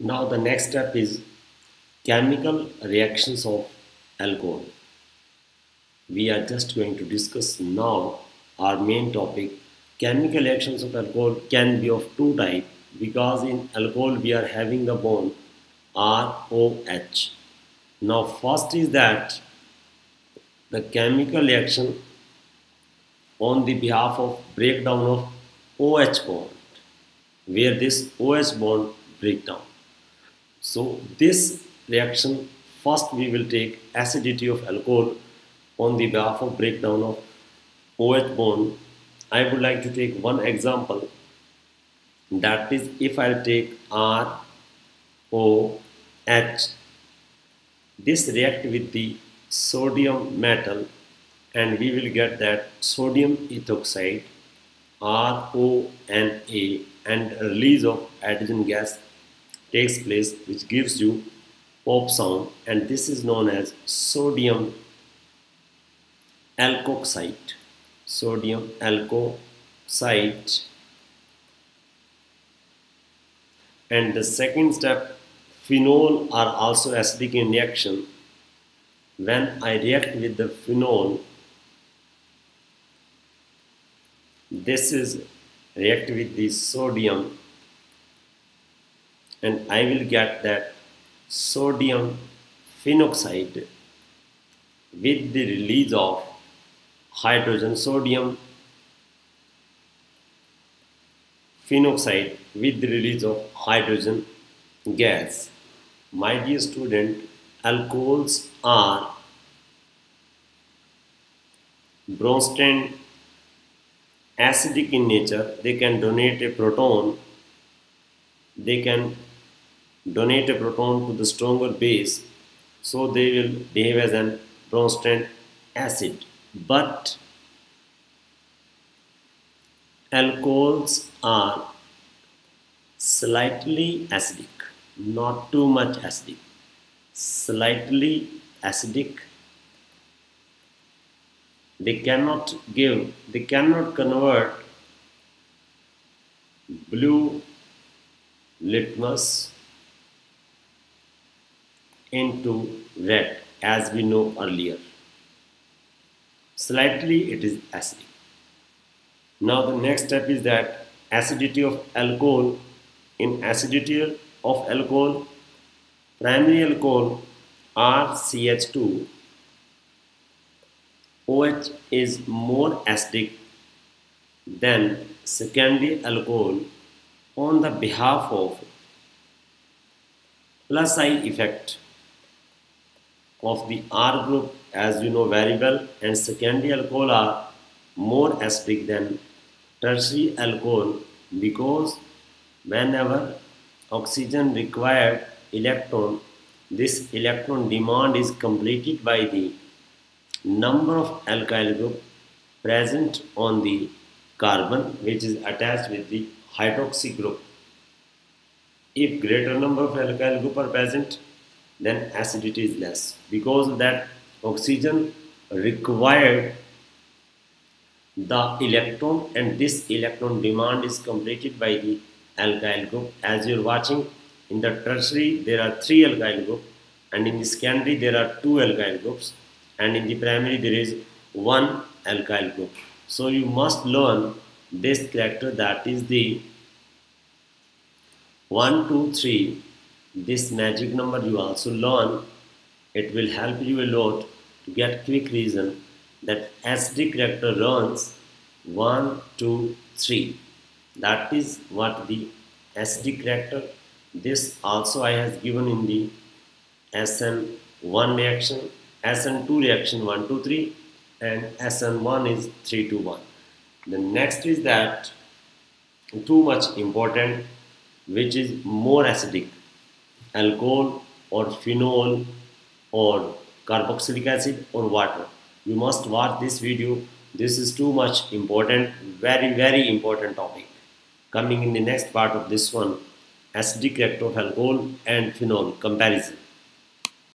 Now the next step is chemical reactions of alcohol. We are just going to discuss now our main topic. Chemical reactions of alcohol can be of two types because in alcohol we are having the bond ROH. Now first is that the chemical reaction on the behalf of breakdown of OH bond where this OH bond break down. So this reaction first we will take acidity of alcohol on the behalf of breakdown of OH bond. I would like to take one example that is if I take R O H this react with the sodium metal and we will get that sodium ethoxide RONA and release of hydrogen gas takes place which gives you pop sound and this is known as sodium alkoxide. Sodium alkoxide. And the second step phenol are also acidic in reaction. When I react with the phenol this is react with the sodium and I will get that sodium phenoxide with the release of hydrogen sodium phenoxide with the release of hydrogen gas. My dear student, alcohols are Bronsted acidic in nature. They can donate a proton. They can donate a proton to the stronger base so they will behave as an Bronsted acid. But alcohols are slightly acidic not too much acidic. Slightly acidic they cannot give they cannot convert blue litmus into red as we know earlier. Slightly it is acidic. Now the next step is that acidity of alcohol in acidity of alcohol primary alcohol RCH2 OH is more acidic than secondary alcohol on the behalf of plus I effect of the R group as you know very well and secondary alcohol are more acidic than tertiary alcohol because whenever oxygen required electron this electron demand is completed by the number of alkyl group present on the carbon which is attached with the hydroxy group. If greater number of alkyl group are present then acidity is less. Because that oxygen required the electron and this electron demand is completed by the alkyl group. As you're watching in the tertiary there are three alkyl groups and in the secondary there are two alkyl groups and in the primary there is one alkyl group. So you must learn this character that is the 1 2 3 this magic number you also learn it will help you a lot to get quick reason that acidic reactor runs 1 2 3 that is what the acidic reactor this also I has given in the SN1 reaction SN2 reaction 1 2 3 and SN1 is 3 2 1 the next is that too much important which is more acidic alcohol और phenol और carboxylic acid और water you must watch this video this is too much important very very important topic coming in the next part of this one acidic रेक्टोफ alcohol and phenol comparison